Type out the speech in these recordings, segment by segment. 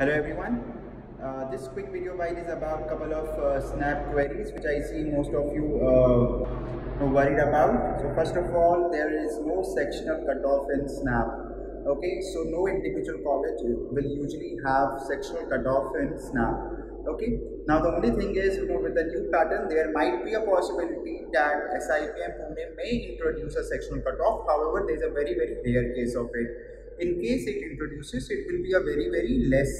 Hello everyone. Uh, this quick video bite is about a couple of uh, snap queries which I see most of you uh, are worried about. So first of all, there is no sectional cutoff in snap. Okay, so no individual college will usually have sectional cutoff in snap. Okay, now the only thing is, you know, with the new pattern, there might be a possibility that SIBM Pune may introduce a sectional cutoff. However, there is a very very rare case of it in case it introduces it will be a very very less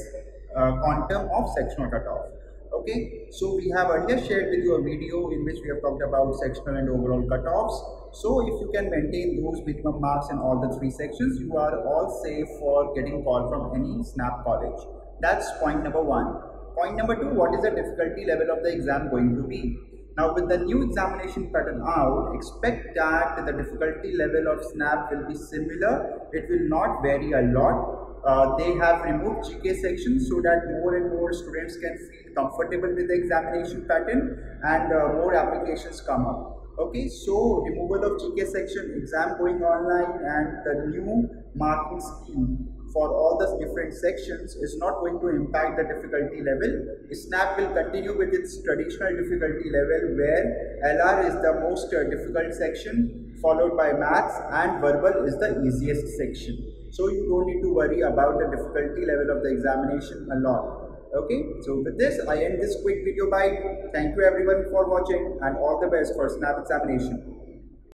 uh, quantum of sectional cutoff. Okay? So we have earlier shared with you a video in which we have talked about sectional and overall cutoffs. So if you can maintain those minimum marks in all the three sections you are all safe for getting called from any snap college. That's point number one. Point number two what is the difficulty level of the exam going to be now with the new examination pattern out, expect that the difficulty level of SNAP will be similar. It will not vary a lot. Uh, they have removed GK section so that more and more students can feel comfortable with the examination pattern and uh, more applications come up. Okay, so removal of GK section, exam going online and the new marking scheme for all the different sections is not going to impact the difficulty level. SNAP will continue with its traditional difficulty level where LR is the most uh, difficult section followed by maths and verbal is the easiest section. So you don't need to worry about the difficulty level of the examination a lot. Okay, so with this I end this quick video bite. Thank you everyone for watching and all the best for SNAP examination.